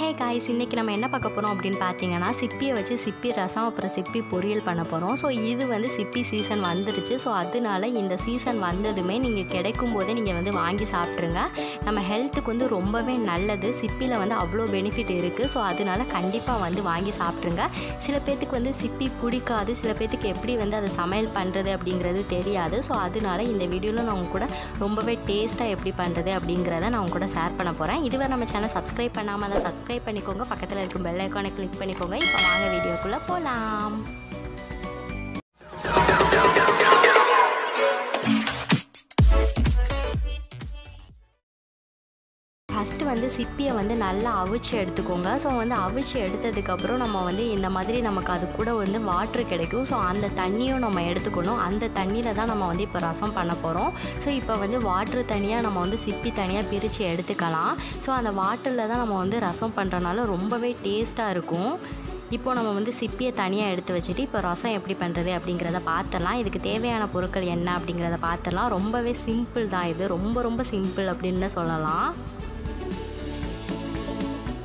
Hey guys இன்றைக்கி நம்ம என்ன பார்க்க போகிறோம் அப்படின்னு பார்த்தீங்கன்னா சிப்பியை வச்சு சிப்பி ரசம் அப்புறம் சிப்பி பொரியல் பண்ண போகிறோம் ஸோ இது வந்து சிப்பி சீசன் வந்துடுச்சு. ஸோ அதனால இந்த சீசன் வந்ததுமே நீங்கள் கிடைக்கும் போதே நீங்கள் வந்து வாங்கி சாப்பிட்ருங்க நம்ம ஹெல்த்துக்கு வந்து ரொம்பவே நல்லது. சிப்பியில் வந்து அவ்வளோ பெனிஃபிட் இருக்குது ஸோ அதனால கண்டிப்பாக வந்து வாங்கி சாப்பிட்ருங்க சில பேர்த்துக்கு வந்து சிப்பி பிடிக்காது. சில பேர்த்துக்கு எப்படி வந்து அதை சமையல் பண்ணுறது அப்படிங்கிறது தெரியாது. ஸோ அதனால இந்த வீடியோவில் நான் உங்க கூட ரொம்பவே டேஸ்ட்டாக எப்படி பண்ணுறது அப்படிங்கிறத நான் உங்க கூட ஷேர் பண்ண போகிறேன் இதுவரை நம்ம சேனல் சப்ஸ்கிரைப் பண்ணாமல் தான் சப்ஸ்கிரைப் பண்ணிக்கோங்க. பக்கத்தில் இருக்கும் பெல் ஐக்கானை கிளிக் பண்ணிக்கோங்க. இப்போ வாங்க வீடியோக்குள்ளே போகலாம் வந்து சிப்பியை வந்து நல்லா அவிச்சு எடுத்துக்கோங்க. ஸோ வந்து அவிச்சு எடுத்ததுக்கப்புறம் நம்ம வந்து இந்த மாதிரி நமக்கு அது கூட வந்து வாட்ரு கிடைக்கும். ஸோ அந்த தண்ணியும் நம்ம எடுத்துக்கணும். அந்த தண்ணியில் தான் நம்ம வந்து இப்போ ரசம் பண்ண போகிறோம் ஸோ இப்போ வந்து வாட்ரு தனியாக நம்ம வந்து சிப்பி தனியாக பிரித்து எடுத்துக்கலாம். ஸோ அந்த வாட்டரில் தான் நம்ம வந்து ரசம் பண்ணுறனால ரொம்பவே டேஸ்ட்டாக இருக்கும். இப்போ நம்ம வந்து சிப்பியை தனியாக எடுத்து வச்சுட்டு இப்போ ரசம் எப்படி பண்ணுறது அப்படிங்கிறத பார்த்துடலாம் இதுக்கு தேவையான பொருட்கள் என்ன அப்படிங்கிறத பார்த்துடலாம் ரொம்பவே சிம்பிள் தான் இது. ரொம்ப ரொம்ப சிம்பிள் அப்படின்னு சொல்லலாம்.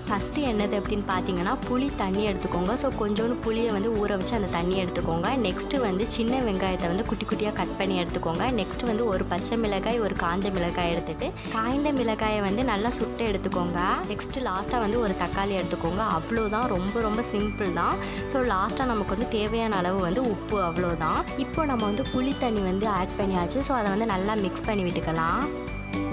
ஃபஸ்ட்டு என்னது அப்படின்னு பார்த்தீங்கன்னா புளி தண்ணி எடுத்துக்கோங்க. ஸோ கொஞ்சோண்டு புளியை வந்து ஊற வச்சு அந்த தண்ணி எடுத்துக்கோங்க. நெக்ஸ்ட்டு வந்து சின்ன வெங்காயத்தை வந்து குட்டி குட்டியாக கட் பண்ணி எடுத்துக்கோங்க. நெக்ஸ்ட்டு வந்து ஒரு பச்சை மிளகாய் ஒரு காஞ்ச மிளகாய் எடுத்துட்டு காய்ந்த மிளகாயை வந்து நல்லா சுட்டு எடுத்துக்கோங்க. நெக்ஸ்ட்டு லாஸ்ட்டாக வந்து ஒரு தக்காளி எடுத்துக்கோங்க. அவ்வளோதான் ரொம்ப ரொம்ப சிம்பிள் தான். ஸோ லாஸ்ட்டாக நமக்கு வந்து தேவையான அளவு வந்து உப்பு அவ்வளோதான் இப்போ நம்ம வந்து புளி தண்ணி வந்து ஆட் பண்ணியாச்சு. ஸோ அதை வந்து நல்லா மிக்ஸ் பண்ணி விட்டுக்கலாம்.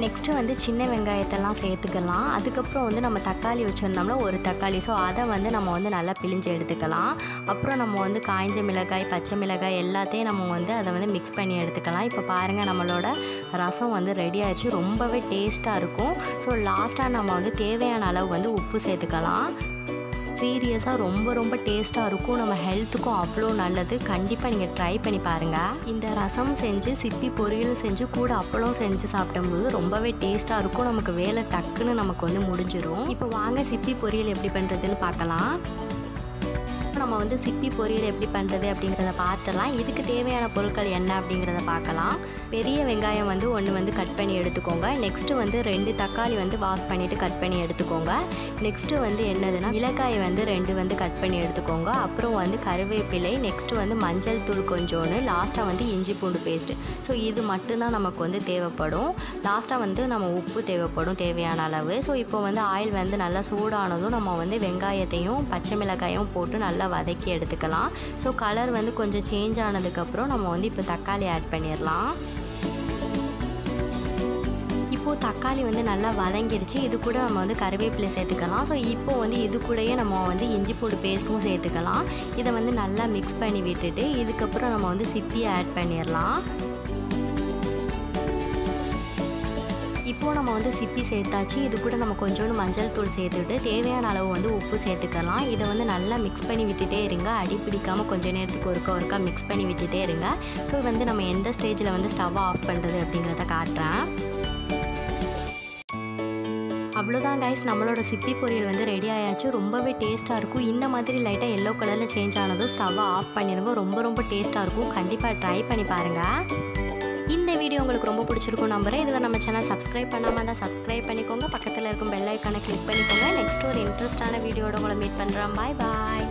நெக்ஸ்ட்டு வந்து சின்ன வெங்காயத்தெல்லாம் சேர்த்துக்கலாம். அதுக்கப்புறம் வந்து நம்ம தக்காளி வச்சுருந்தோம்னா ஒரு தக்காளி. ஸோ அதை வந்து நம்ம வந்து நல்லா பிழிஞ்சு எடுத்துக்கலாம். அப்புறம் நம்ம வந்து காய்ஞ்ச மிளகாய் பச்சை மிளகாய் எல்லாத்தையும் நம்ம வந்து அதை வந்து மிக்ஸ் பண்ணி எடுத்துக்கலாம். இப்போ பாருங்கள் நம்மளோட ரசம் வந்து ரெடி ஆயிடுச்சு. ரொம்பவே டேஸ்ட்டாக இருக்கும். ஸோ லாஸ்ட்டாக நம்ம வந்து தேவையான அளவு வந்து உப்பு சேர்த்துக்கலாம். சீரியஸாக ரொம்ப ரொம்ப டேஸ்ட்டாக இருக்கும். நம்ம ஹெல்த்துக்கும் அவ்வளோ நல்லது. கண்டிப்பாக நீங்கள் ட்ரை பண்ணி பாருங்கள் இந்த ரசம் செஞ்சு சிப்பி பொரியல் செஞ்சு கூட அப்பளம் செஞ்சு சாப்பிடும்போது ரொம்பவே டேஸ்ட்டாக இருக்கும். நமக்கு வேலை டக்குன்னு நமக்கு வந்து முடிஞ்சிடும் இப்போ வாங்க சிப்பி பொரியல் எப்படி பண்ணுறதுன்னு பார்க்கலாம். நம்ம வந்து சிப்பி பொரியல் எப்படி பண்ணுறது அப்படிங்கிறத பார்த்துடலாம். இதுக்கு தேவையான பொருட்கள் என்ன அப்படிங்கிறத பார்க்கலாம். பெரிய வெங்காயம் வந்து ஒன்று வந்து கட் பண்ணி எடுத்துக்கோங்க. நெக்ஸ்ட்டு வந்து ரெண்டு தக்காளி வந்து வாஷ் பண்ணிவிட்டு கட் பண்ணி எடுத்துக்கோங்க. நெக்ஸ்ட்டு வந்து என்னதுன்னா மிளகாய் வந்து ரெண்டு வந்து கட் பண்ணி எடுத்துக்கோங்க. அப்புறம் வந்து கருவேப்பிலை நெக்ஸ்ட்டு வந்து மஞ்சள் தூள் கொஞ்சோன்னு லாஸ்ட்டாக வந்து இஞ்சி பூண்டு பேஸ்ட்டு ஸோ இது மட்டும்தான் நமக்கு வந்து தேவைப்படும். லாஸ்ட்டாக வந்து நம்ம உப்பு தேவைப்படும் தேவையான அளவு. ஸோ இப்போ வந்து ஆயில் வந்து நல்லா சூடானதும் நம்ம வந்து வெங்காயத்தையும் பச்சை மிளகாயும் போட்டு நல்லா வதக்கி எடுத்துக்கலாம். ஸோ கலர் வந்து கொஞ்சம் சேஞ்ச் ஆனதுக்கப்புறம் நம்ம வந்து இப்போ தக்காளி ஆட் பண்ணிடலாம் இப்போது தக்காளி வந்து நல்லா வதங்கிருச்சு. இது கூட நம்ம வந்து கருவேப்பிலை சேர்த்துக்கலாம். ஸோ இப்போ வந்து இது கூடயே நம்ம வந்து இஞ்சி பூண்டு பேஸ்ட்டும் சேர்த்துக்கலாம். இதை வந்து நல்லா மிக்ஸ் பண்ணி விட்டுட்டு இதுக்கப்புறம் நம்ம வந்து சிப்பியை ஆட் பண்ணிடலாம் இப்போது நம்ம வந்து சிப்பி சேர்த்தாச்சு. இது கூட நம்ம கொஞ்சோண்டு மஞ்சள் தூள் சேர்த்துட்டு தேவையான அளவு வந்து உப்பு சேர்த்துக்கலாம். இதை வந்து நல்லா மிக்ஸ் பண்ணி விட்டுட்டே இருங்க. அடி பிடிக்காமல் கொஞ்சம் நேரத்துக்கு ஒருக்க ஒருக்கா மிக்ஸ் பண்ணி விட்டுட்டே இருங்க. ஸோ வந்து நம்ம எந்த ஸ்டேஜில் வந்து ஸ்டவ்வை ஆஃப் பண்ணுறது அப்படிங்கிறத காட்டுறேன். அவ்வளோதான் கைஸ் நம்மளோட சிப்பி பொரியல் வந்து ரெடி ஆயாச்சு. ரொம்பவே டேஸ்ட்டாக இருக்கும். இந்த மாதிரி லைட்டாக எல்லோ கலரில் சேஞ்ச் ஆனதும் ஸ்டவ்வை ஆஃப் பண்ணிடுங்க. ரொம்ப ரொம்ப டேஸ்ட்டாக இருக்கும். கண்டிப்பாக ட்ரை பண்ணி பாருங்கள் இந்த வீடியோ உங்களுக்கு ரொம்ப பிடிச்சிருக்கும் நம்புறேன். இதுவரை நம்ம சேனல் சப்ஸ்கிரைப் பண்ணாமல் தான் சப்ஸ்கிரைப் பண்ணிக்கோங்க. பக்கத்தில் இருக்கும் பெல் ஐக்கானை கிளிக் பண்ணிக்கோங்க. நெக்ஸ்ட் ஒரு இன்ட்ரெஸ்டான வீடியோட உங்களை மீட் பண்ணுறேன் பாய் பாய்